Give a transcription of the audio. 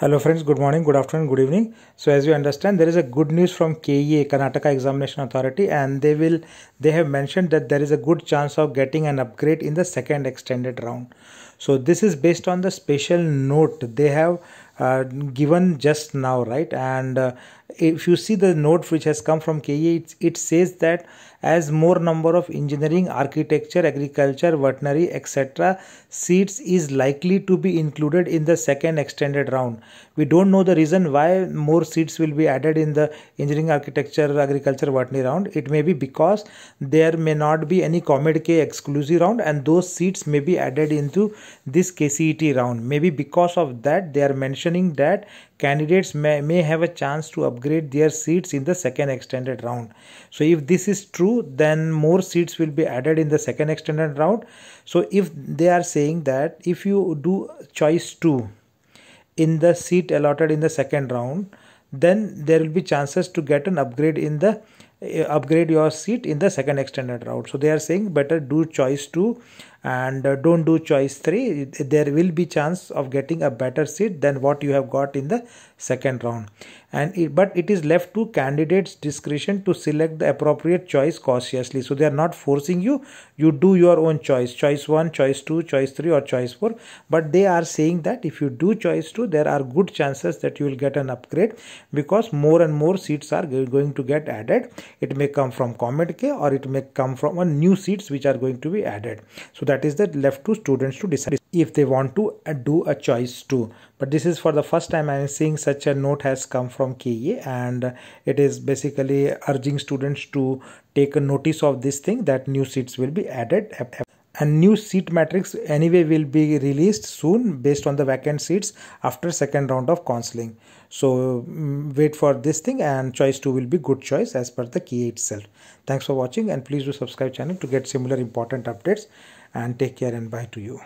Hello friends, good morning, good afternoon, good evening. So as you understand, there is a good news from KEA, Karnataka Examination Authority, and they will they have mentioned that there is a good chance of getting an upgrade in the second extended round. So this is based on the special note they have uh, given just now, right? And uh, if you see the note which has come from KEA, it, it says that as more number of engineering, architecture, agriculture, veterinary, etc. seats is likely to be included in the second extended round. We don't know the reason why more seats will be added in the engineering, architecture, agriculture, veterinary round. It may be because there may not be any k, exclusive round and those seats may be added into this KCET round. Maybe because of that they are mentioning that candidates may, may have a chance to upgrade their seats in the second extended round. So if this is true, then more seats will be added in the second extended round. So if they are saying that if you do choice 2 in the seat allotted in the second round, then there will be chances to get an upgrade in the uh, upgrade your seat in the second extended round so they are saying better do choice 2 and uh, don't do choice 3 there will be chance of getting a better seat than what you have got in the second round. And it, but it is left to candidates discretion to select the appropriate choice cautiously. So they are not forcing you. You do your own choice. Choice 1 choice 2 choice 3 or choice 4 but they are saying that if you do choice 2 there are good chances that you will get an upgrade because more and more seats are going to get added. It may come from COMEDK or it may come from a new seats which are going to be added. So that is the left to students to decide if they want to uh, do a choice too. But this is for the first time i am seeing such a note has come from KEA and it is basically urging students to take a notice of this thing that new seats will be added. And new seat matrix anyway will be released soon based on the vacant seats after second round of counseling. So um, wait for this thing and choice 2 will be good choice as per the key itself. Thanks for watching and please do subscribe channel to get similar important updates and take care and bye to you